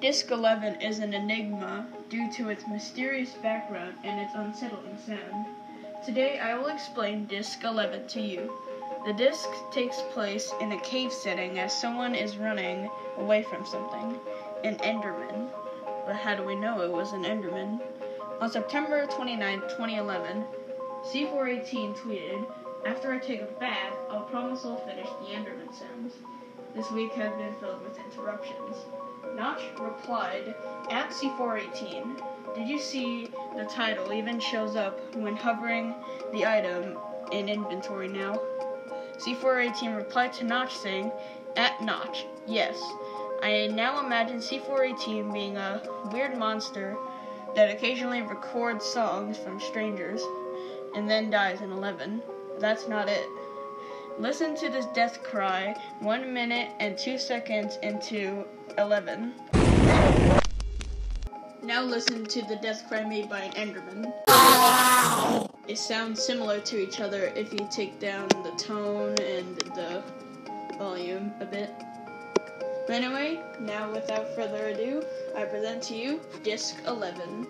Disc 11 is an enigma due to its mysterious background and its unsettling sound. Today I will explain Disc 11 to you. The disc takes place in a cave setting as someone is running away from something, an Enderman. But how do we know it was an Enderman? On September 29, 2011, C418 tweeted, After I take a bath, I'll promise I'll finish the Enderman sounds. This week has been filled with interruptions. Notch replied, At C418, did you see the title even shows up when hovering the item in inventory now? C418 replied to Notch saying, At Notch, yes. I now imagine C418 being a weird monster that occasionally records songs from strangers and then dies in 11 that's not it. Listen to this death cry, 1 minute and 2 seconds into 11. Now listen to the death cry made by an Enderman. It sounds similar to each other if you take down the tone and the volume a bit. But anyway, now without further ado, I present to you Disc 11.